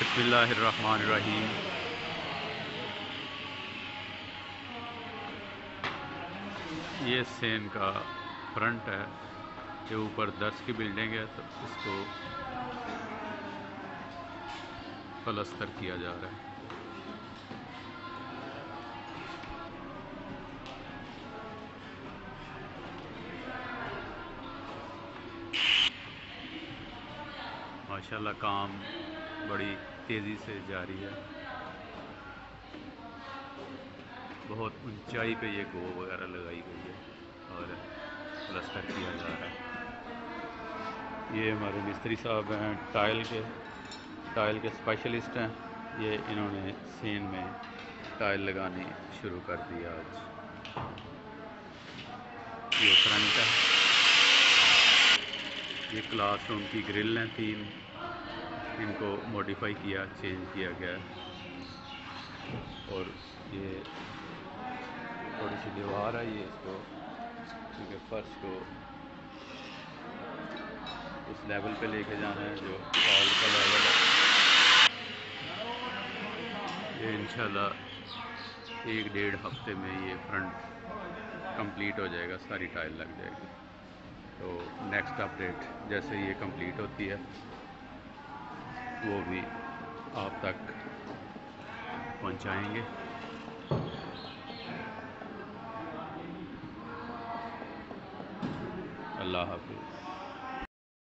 बसमीम ये सेन का फ्रंट है ये ऊपर दस की बिल्डिंग है तो इसको पलस्तर किया जा रहा है। माशाल्लाह काम बड़ी तेज़ी से जारी है। बहुत ऊंचाई पे ये गो वगैरह लगाई गई है और प्लस्टर किया जा रहा है। ये हमारे मिस्त्री साहब हैं, टाइल के टाइल के स्पेशलिस्ट हैं। ये इन्होंने सीन में टाइल लगानी शुरू कर दी आज। ये फ्रंट है। ये क्लासरूम की ग्रिल हैं तीन। इनको मॉडिफाई किया चेंज किया गया। और ये थोड़ी सी दीवार है ये इसको क्योंकि फर्श को उस लेवल पे लेके जाना है जो हॉल का लेवल है। ये इंशाल्लाह एक डेढ़ हफ़्ते में ये फ्रंट कंप्लीट हो जाएगा, सारी टाइल लग जाएगी। तो नेक्स्ट अपडेट जैसे ये कंप्लीट होती है वो भी आप तक पहुंचाएँगे। अल्लाह हाफिज़।